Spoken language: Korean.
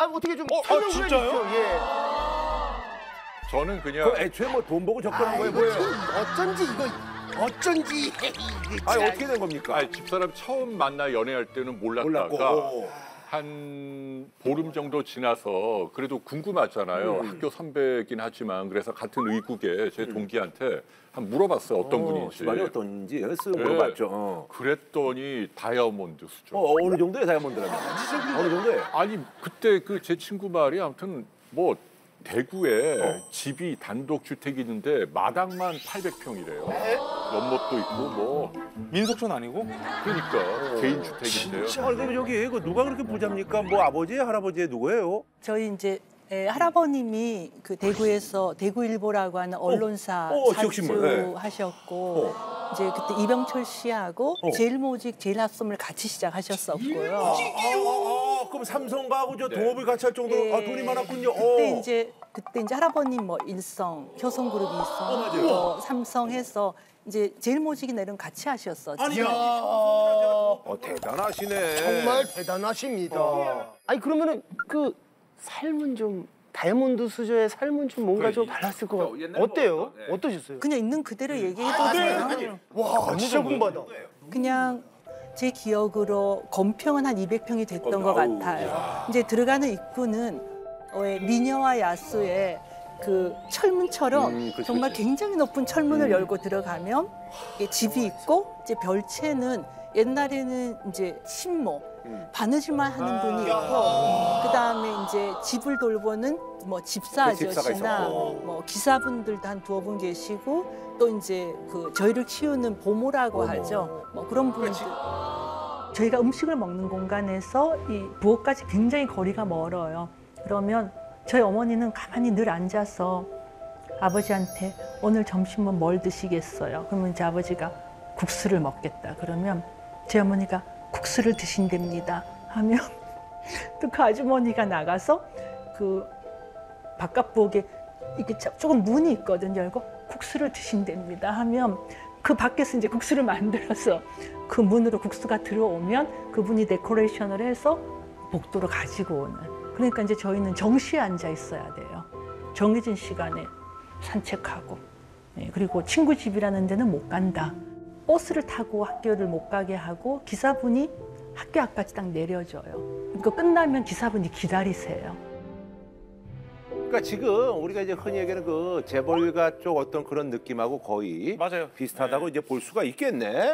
아, 어떻게 좀 어, 설명 아, 좀 진짜요? 해주십시오. 예. 저는 그냥 그 애초에 뭐 돈 보고 접근한 거예요, 이거 뭐예요? 참 어쩐지 이거 어쩐지 아니 참. 어떻게 된 겁니까? 아니, 집사람 처음 만나 연애할 때는 몰랐다가 몰랐고. 한 보름 정도 지나서 그래도 궁금하잖아요. 학교 선배긴 하지만 그래서 같은 의국에 제 동기한테 한 물어봤어요. 어떤 어, 분인지. 집안이 어떤지 쓱 네. 물어봤죠. 어. 그랬더니 다이아몬드 수준. 어, 어느 정도의 다이아몬드라면? 어느 정도예요? 아니 그때 그 제 친구 말이 아무튼 뭐 대구에 어. 집이 단독 주택이 있는데 마당만 800평이래요. 연못도 있고 뭐 민속촌 아니고? 그러니까 개인 주택인데요. 아, 그럼 저기 그 누가 그렇게 부자입니까? 뭐 아버지, 할아버지 누구예요? 저희 이제 에, 할아버님이 그 대구에서 대구일보라고 하는 언론사 어, 자주 지역신문, 네. 하셨고 이제 그때 이병철 씨하고 어. 제일모직 제일합섬을 같이 시작하셨었고요. 그럼 삼성가하고 저 동업을 같이 할 정도로 예. 아, 돈이 많았군요. 그때 어. 이제 그때 이제 할아버님 뭐 일성, 효성그룹 일성, 맞아요. 또 삼성 해서 이제 제일 모직이나 이런 거 같이 하셨었죠. 아니, 이야, 어, 대단하시네. 정말 대단하십니다. 아니 그러면은 그 삶은 좀 다이아몬드 수저의 삶은 좀 뭔가 좀 달랐을 것 같아요. 어때요? 어떠셨어요? 그냥 있는 그대로 얘기해도 아, 돼요. 와, 진짜 궁금하다. 그냥 제 기억으로 건평은 한 200평이 됐던 것 아우, 같아요. 이제 들어가는 입구는 어, 왜 미녀와 야수의 그 철문처럼 음, 그치, 정말 그치. 굉장히 높은 철문을 열고 들어가면 집이 있고 이제 별채는 옛날에는 이제 신모 음. 바느질만 하는 분이 있고 그 다음에 이제 집을 돌보는 뭐 집사 그 아저씨나 있었고. 뭐 기사분들도 한 두어 분 계시고 또 이제 그 저희를 키우는 보모라고 보모. 하죠. 뭐 그런 분들. 저희가 음식을 먹는 공간에서 이 부엌까지 굉장히 거리가 멀어요. 그러면 저희 어머니는 가만히 늘 앉아서 아버지한테 오늘 점심은 뭘 드시겠어요? 그러면 이제 아버지가 국수를 먹겠다. 그러면 제 어머니가 국수를 드신답니다. 하면 또 그 아주머니가 나가서 그 바깥 부엌에 이렇게 자- 조금 문이 있거든요. 열고 국수를 드신답니다. 하면 그 밖에서 이제 국수를 만들어서 그 문으로 국수가 들어오면 그분이 데코레이션을 해서 복도로 가지고 오는. 그러니까 이제 저희는 정시에 앉아 있어야 돼요. 정해진 시간에 산책하고. 예, 그리고 친구 집이라는 데는 못 간다. 버스를 타고 학교를 못 가게 하고 기사분이 학교 앞까지 딱 내려줘요. 그거 끝나면 기사분이 기다리세요. 그러니까 지금 우리가 이제 흔히 얘기하는 그 재벌가 쪽 어떤 그런 느낌하고 거의 맞아요. 비슷하다고 이제 볼 수가 있겠네.